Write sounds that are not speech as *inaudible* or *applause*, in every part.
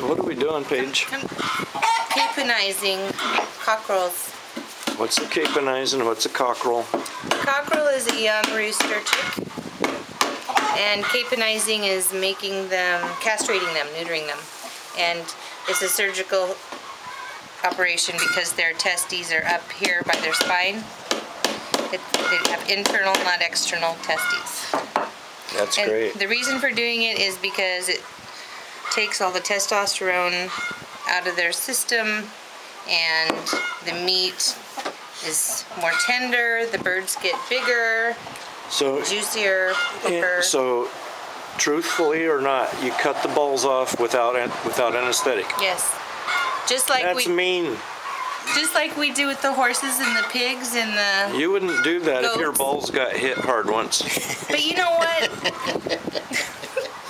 What are we doing, Paige? Caponizing cockerels. What's a caponizing? What's a cockerel? Cockerel is a young rooster chick. And caponizing is making them, castrating them, neutering them. And it's a surgical operation because their testes are up here by their spine. It, they have internal, not external testes. That's And great. the reason for doing it is because it takes all the testosterone out of their system and the meat is more tender, the birds get bigger, So, juicier, eh, quicker. so truthfully or not, you cut the balls off without without anesthetic. Yes. Just like That's we mean. just like we do with the horses and the pigs and the You wouldn't do that if your balls got hit hard once. But you know what? *laughs*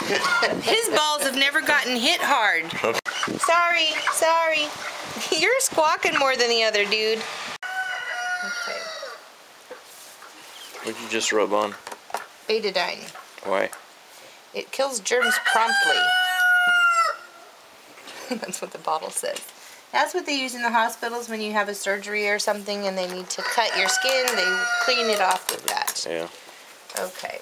*laughs* His balls have never gotten hit hard. Sorry, sorry. *laughs* You're squawking more than the other dude. Okay. What'd you just rub on? Betadine. Why? It kills germs promptly. *laughs* That's what the bottle says. That's what they use in the hospitals when you have a surgery or something and they need to cut your skin. They clean it off with that. Yeah. Okay.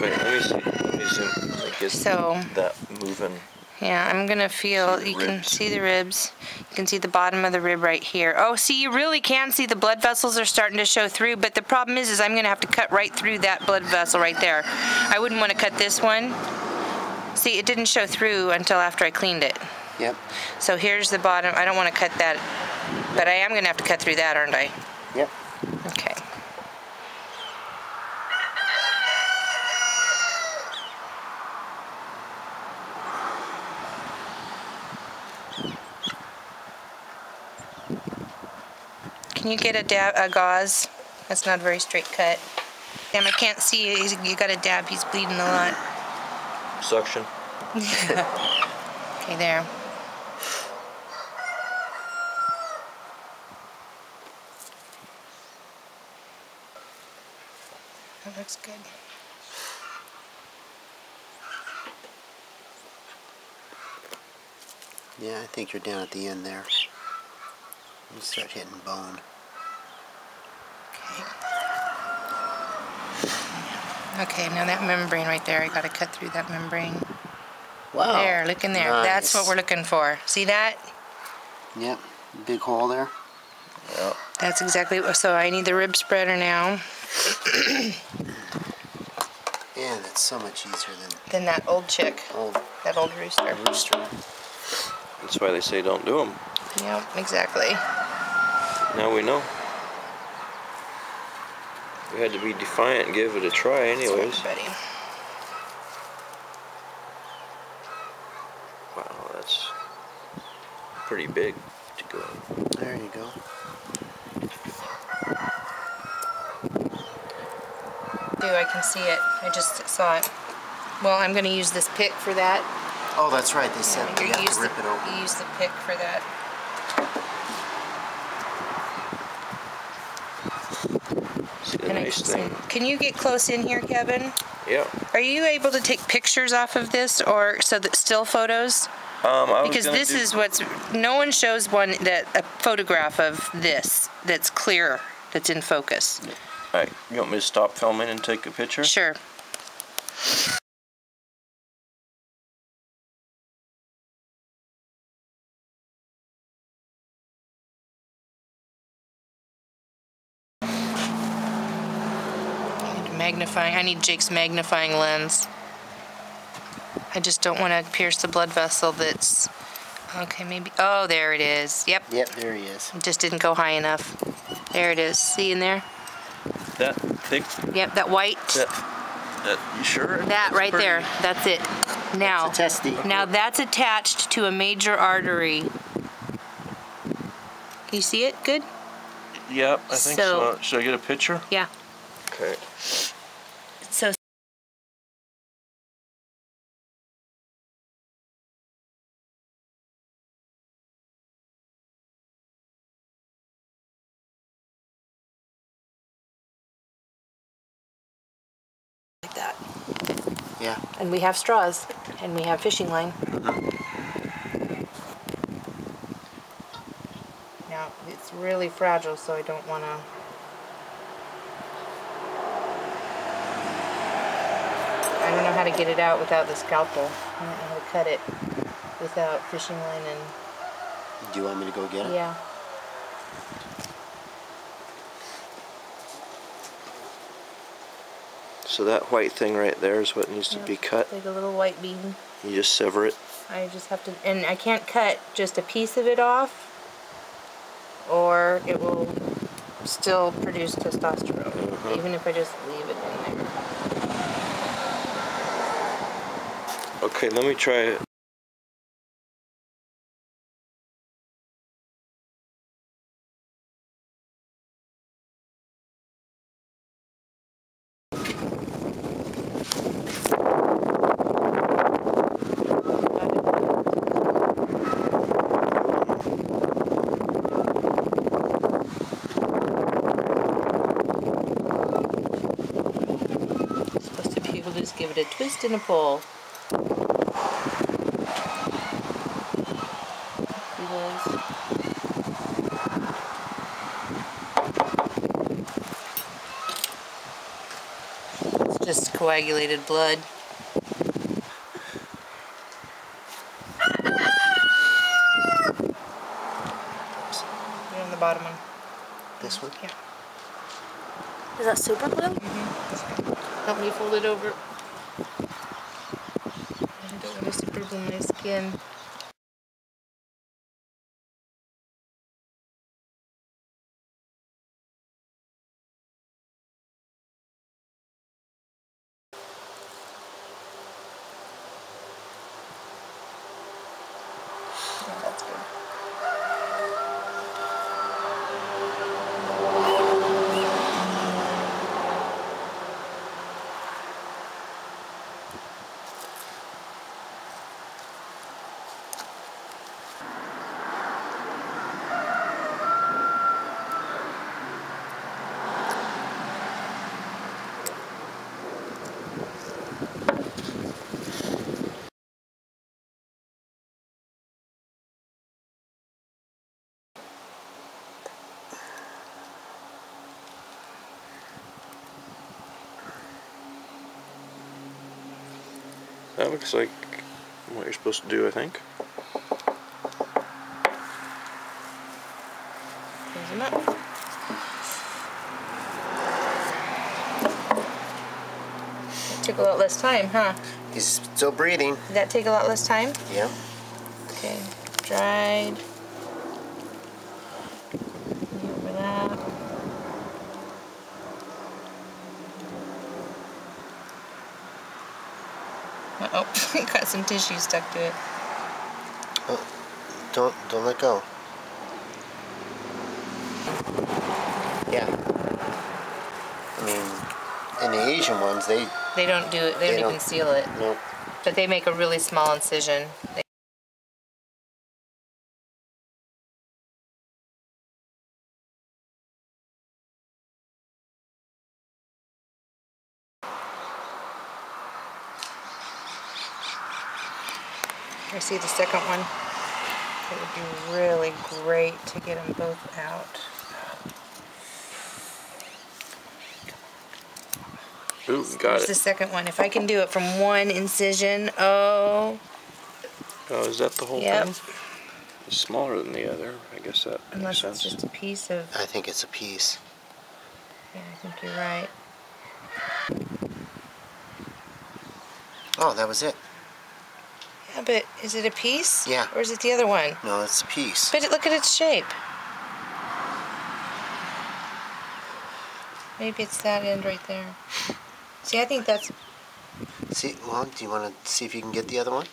Wait, let me see. Let me zoom. Like, get So, that moving. yeah, I'm gonna feel, the you can see the ribs. You can see the bottom of the rib right here. Oh, see, you really can see the blood vessels are starting to show through, but the problem is, is I'm gonna have to cut right through that blood vessel right there. I wouldn't wanna cut this one. See, it didn't show through until after I cleaned it. Yep. So here's the bottom. I don't want to cut that, but I am going to have to cut through that, aren't I? Yep. Can you get a dab, a gauze? That's not a very straight cut. Damn, I can't see. He's, you got a dab. He's bleeding a lot. Suction. *laughs* Okay, there. That looks good. Yeah, I think you're down at the end there. You start hitting bone. Okay. Okay, now that membrane right there, I gotta cut through that membrane. Wow. There, look in there. That's what we're looking for. See that? Yep. Big hole there. Yeah. That's exactly, what- so I need the rib spreader now. Man, that's so much easier than Then that old chick, old that old rooster. rooster. That's why they say don't do them. Yep, exactly. Now we know. We had to be defiant and give it a try anyways. Buddy. Wow, that's pretty big to go. There you go. Do, I can see it. I just saw it. Well, I'm gonna use this pick for that. Oh, that's right. They said You you have use to the, rip it open. you use the pick for that. See the And I nice can, thing. can you get close in here, Kevin? Yeah. Are you able to take pictures off of this or so that still photos? Um, Because this is what's, no one shows one that, a photograph of this that's clear, that's in focus. Alright, you want me to stop filming and take a picture? Sure. Magnifying, I need Jake's magnifying lens. I just don't want to pierce the blood vessel that's, okay, maybe, oh, there it is. Yep, Yep, there he is. it just didn't go high enough. There it is. See in there? That thick, Yep, that white. that, that, you sure? That That's right pretty. there. That's it. Now, It's a testy. now that's attached to a major artery. Can you see it? Good? Yep, I think So- so. Should I get a picture? Yeah. Okay. Yeah. And we have straws, and we have fishing line. Now, it's really fragile, so I don't want to... I don't know how to get it out without the scalpel. I don't know how to cut it without fishing line and... Do you want me to go get it? Yeah. So that white thing right there is what needs to be cut. Like a little white bean. You just sever it. I just have to, and I can't cut just a piece of it off, or it will still produce testosterone, uh-huh. even if I just leave it in there. Okay, let me try it. Supposed to be just give it a twist and a pull. See those? It's just coagulated blood. You're on the bottom one. This one? Yeah. Is that super glue? Mm-hmm. Help me fold it over. I don't want to super glue my skin. Yeah, that's good. That looks like what you're supposed to do, I think. Close them up. That took a lot less time, huh? He's still breathing. Did that take a lot less time? Yeah. Okay, dried. Over that. Uh oh, *laughs* got some tissue stuck to it. Don't don't let go. Yeah. I mean, in the Asian ones, they They don't do it, they, They don't, don't- even seal it. no. But they make a really small incision. They- I see the second one. It would be really great to get them both out. Ooh, got Here's the second one. If I can do it from one incision, oh, Oh, is that the whole Yep. thing? It's smaller than the other. I guess that makes unless it's just a piece of. I think it's a piece. Yeah, I think you're right. Oh, that was it. But is it a piece? Yeah. Or is it the other one? No, it's a piece. But it, look at its shape. Maybe it's that end right there. See, I think that's. See, well, do you want to see if you can get the other one?